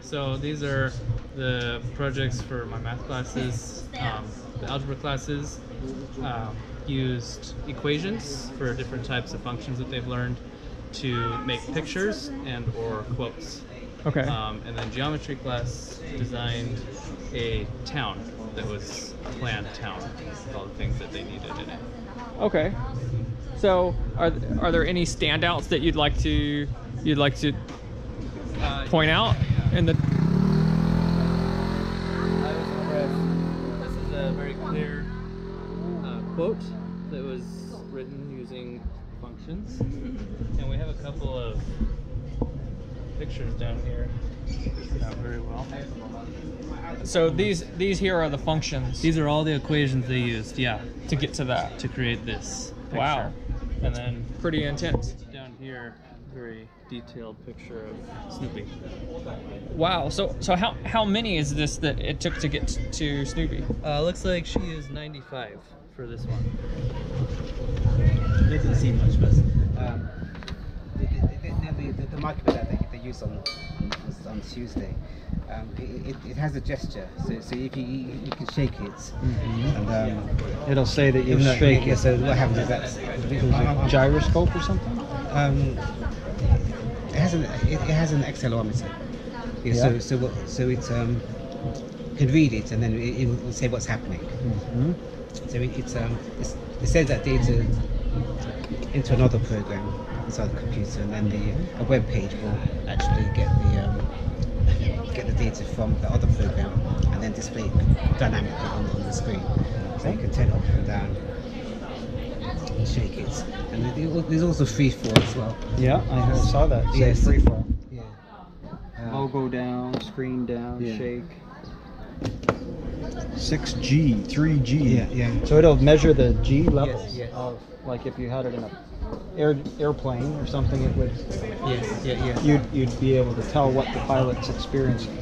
So these are the projects for my math classes. Um, the algebra classes um, used equations for different types of functions that they've learned to make pictures and or quotes. Okay. Um, and then geometry class designed a town that was a planned town with all the things that they needed in it. Okay. So, are are there any standouts that you'd like to you'd like to Uh, point out in the? I was impressed. This is a very clear uh, quote that was written using functions. And we have a couple of pictures down here. Not very well. So these these here are the functions These are all the equations they used, yeah, to get to that. to create this. Picture. Wow. And then Pretty intense. down here, very detailed picture of Snoopy. Wow. So so how how many is this that it took to get to Snoopy? Uh, looks like she is 95 for this one. doesn't seem much, but um, the, the, the, the, the microphone that they, they used on, on, on Tuesday, um, it, it, it has a gesture, so, so if you, you, you can shake it, and um, It'll say that you even though- shake it. so what happens is that Gyroscope or something? um, it has an it, it has an accelerometer. Yeah, So Yeah. so what, so it um, can read it and then it, it will say what's happening. hmm So it, it's, um, it's, it sends that data into another program inside the computer, and then the a web page will actually get the um, get the data from the other program and then display it dynamically on, on the screen. So you can turn it up and down and shake it. And there's also free fall as well. Yeah, I heard- saw that. It Yeah, says so- free fall. Yeah. Um, Logo down, screen down, Yeah. shake. 6G, 3G. Yeah, yeah. So it'll measure the G levels yes. of, like if you had it in a air, airplane or something, it would yeah, yeah, yeah. you'd you'd be able to tell what the pilot's experiencing.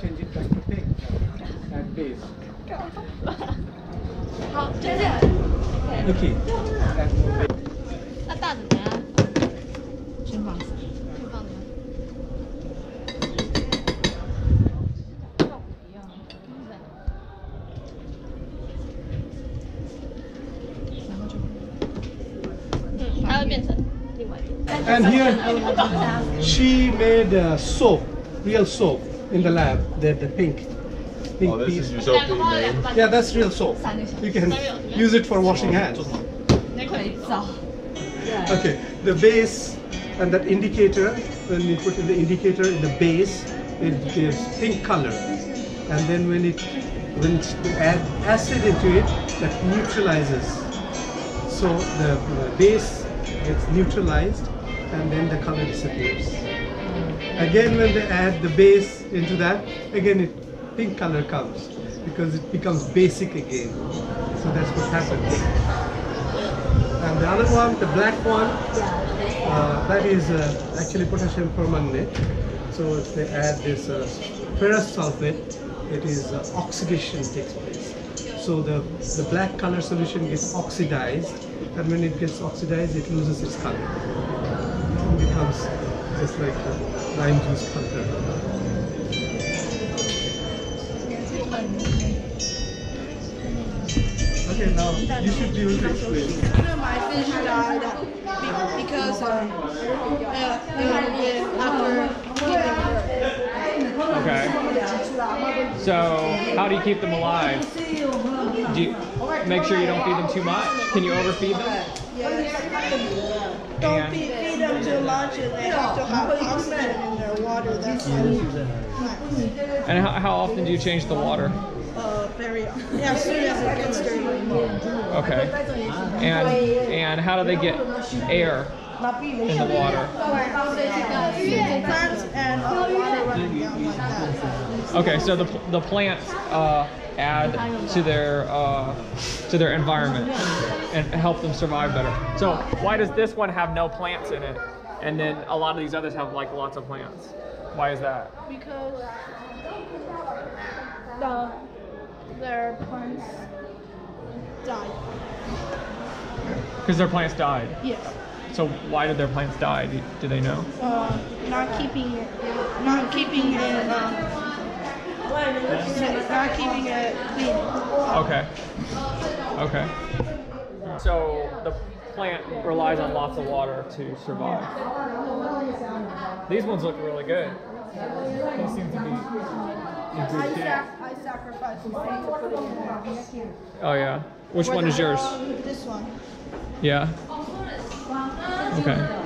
change it back to pink at base 好，就这样。 Okay. 那大的等下先放着，先放着。效果一样，然后就，嗯，它会变成另外一个。 And here she made uh, soap, real soap in the lab. The the pink. pink Oh, this piece. is your soap that you. Yeah, that's real soap. You can use it for washing hands. Okay, the base and that indicator, when you put in the indicator in the base, it gives pink color. And then when it when you add acid into it, that neutralizes. So the, the base gets neutralized and then the color disappears. Mm. Again when they add the base into that, again it pink color comes because it becomes basic again. So that's what happens. And the other one, the black one, uh, that is uh, actually potassium permanganate. So if they add this uh, ferrous sulfate, it is uh, oxidation takes place. So the, the black color solution gets oxidized, and when it gets oxidized, it loses its color. It becomes just like lime juice color. Okay, now you should be able to explain. my fish died because uh, uh, uh, after. Okay. So how do you keep them alive? Do you make sure you don't feed them too much? Can you overfeed them? Don't feed, feed them too much they have to have oxygen in their water. That's And how, how often do you change the water? uh, very yeah, as soon as it gets dirty. Okay. And and how do they get air in the water? Plants and water running down like that. Okay, so the, the plants uh, add to their uh, to their environment and help them survive better. So why does this one have no plants in it, and then a lot of these others have like lots of plants? Why is that? Because the their plants died. Because their plants died. Yes. So why did their plants die? Do, do they know? Uh, not keeping it, not keeping it, um, not keeping it clean. Okay. Okay. So the plant relies on lots of water to survive. These ones look really good. These seem to be in good shape. I sacrificed some things to put it in. Oh yeah. Which one is yours? This one. Yeah. Okay.